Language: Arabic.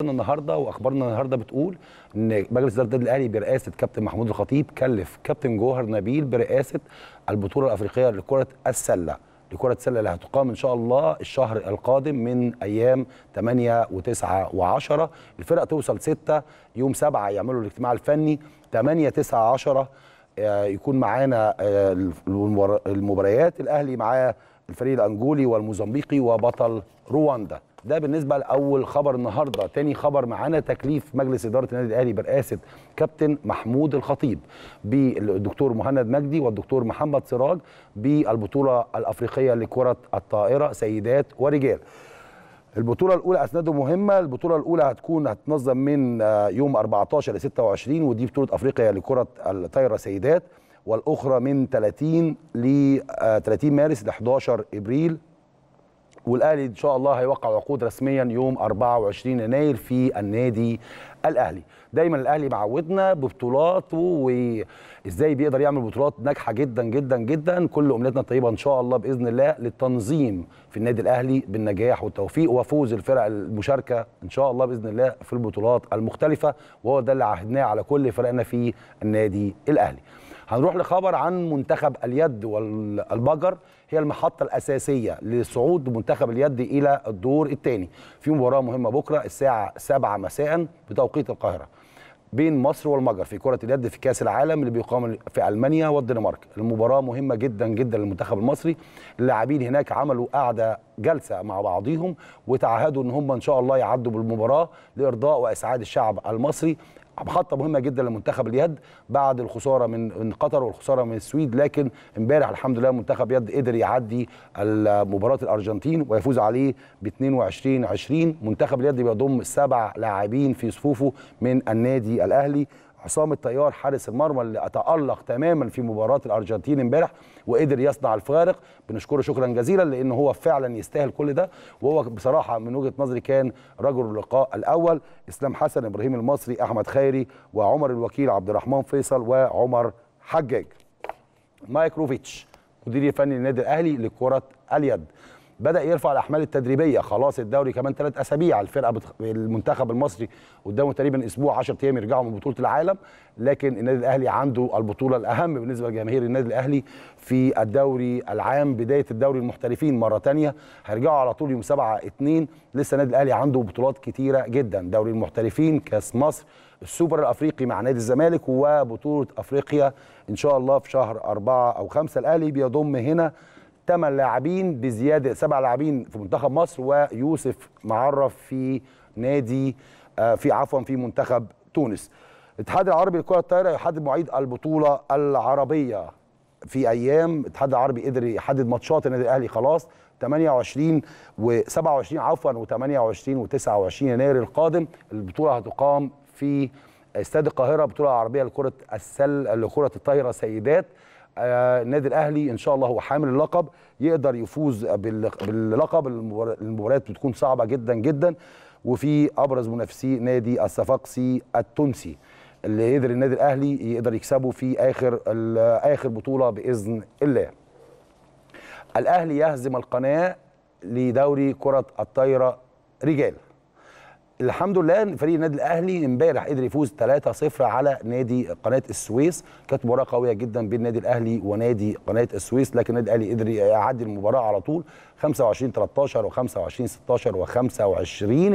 النهارده واخبارنا النهارده بتقول إن مجلس إدارة النادي الأهلي برئاسة كابتن محمود الخطيب كلف كابتن جوهر نبيل برئاسة البطولة الأفريقية لكرة السلة. لكرة السلة اللي هتقام إن شاء الله الشهر القادم من أيام 8 و9 و10 الفرق توصل 6 يوم 7 يعملوا الاجتماع الفني 8 9 10 يكون معانا آه، المباريات الأهلي معاه الفريق الأنجولي والموزمبيقي وبطل رواندا. ده بالنسبة لأول خبر النهارده. تاني خبر معانا تكليف مجلس إدارة النادي الأهلي برئاسه كابتن محمود الخطيب بالدكتور مهند مجدي والدكتور محمد سراج بالبطولة الأفريقية لكرة الطائرة سيدات ورجال. البطولة الأولى أسناده مهمة، البطولة الأولى هتكون هتنظم من آه، يوم 14 ل 26 ودي بطولة أفريقيا لكرة الطايرة سيدات والأخرى من 30 ل 30 مارس ل 11 إبريل. والأهلي إن شاء الله هيوقع عقود رسميا يوم 24 يناير في النادي الأهلي. دايما الأهلي معودنا ببطولاته وإزاي بيقدر يعمل بطولات ناجحة جدا جدا جدا. كل امنياتنا الطيبة إن شاء الله بإذن الله للتنظيم في النادي الأهلي بالنجاح والتوفيق وفوز الفرق المشاركة إن شاء الله بإذن الله في البطولات المختلفة. وهو ده اللي عهدناه على كل فرقنا في النادي الأهلي. هنروح لخبر عن منتخب اليد والبجر هي المحطة الأساسية لصعود منتخب اليد إلى الدور الثاني في مباراة مهمة بكرة الساعة 7 مساء بتوقيت القاهرة بين مصر والمجر في كرة اليد في كأس العالم اللي بيقام في ألمانيا والدنمارك. المباراة مهمة جدا جدا للمنتخب المصري. اللاعبين هناك عملوا قاعدة جلسة مع بعضهم وتعهدوا إن هم إن شاء الله يعدوا بالمباراة لإرضاء وإسعاد الشعب المصري. محطة مهمة جدا لمنتخب اليد بعد الخسارة من قطر والخسارة من السويد لكن امبارح الحمد لله منتخب يد قدر يعدي مباراة الأرجنتين ويفوز عليه ب 22 20 منتخب اليد بيضم سبع لاعبين في صفوفه من النادي الأهلي. عصام الطيار حارس المرمى اللي تألق تماما في مباراة الأرجنتين امبارح وقدر يصنع الفارق. بنشكره شكرا جزيلا لأن هو فعلا يستاهل كل ده. وهو بصراحة من وجهة نظري كان رجل اللقاء الأول. إسلام حسن إبراهيم المصري أحمد خيري وعمر الوكيل عبد الرحمن فيصل وعمر حجاج. مايكروفيتش مدير فني النادي الأهلي لكرة اليد. بدأ يرفع الأحمال التدريبية. خلاص الدوري كمان ثلاث أسابيع. الفرقة بتخ... المنتخب المصري قدامه تقريبا أسبوع 10 أيام يرجعوا من بطولة العالم. لكن النادي الأهلي عنده البطولة الأهم بالنسبة لجماهير النادي الأهلي في الدوري العام بداية الدوري المحترفين مرة ثانية هيرجعوا على طول يوم 7 2 لسه النادي الأهلي عنده بطولات كتيرة جدا. دوري المحترفين كأس مصر السوبر الأفريقي مع نادي الزمالك وبطولة أفريقيا إن شاء الله في شهر أربعة أو خمسة. الأهلي بيضم هنا ثمان لاعبين بزيادة سبع لاعبين في منتخب مصر ويوسف معرف في نادي آه، في عفوا في منتخب تونس. الاتحاد العربي لكرة الطايرة يحدد مواعيد البطولة العربية في أيام. الاتحاد العربي قدر يحدد ماتشات النادي الأهلي خلاص 28 و27 عفوا و28 و29 يناير القادم. البطولة هتقام في استاد القاهرة بطولة عربية لكرة السل لكرة الطايرة سيدات. النادي الأهلي إن شاء الله هو حامل اللقب يقدر يفوز باللقب. المباريات بتكون صعبة جدا جدا. وفي أبرز منافسي نادي الصفاقسي التونسي اللي قدر النادي الأهلي يقدر يكسبه في آخر آخر بطولة بإذن الله. الأهلي يهزم القناة لدوري كرة الطايرة رجال. الحمد لله فريق النادي الأهلي امبارح قدر يفوز 3-0 على نادي قناة السويس. كانت مباراة قوية جدا بين النادي الأهلي ونادي قناة السويس لكن النادي الأهلي قدر يعدي المباراة على طول 25 13 و25 16 و25 22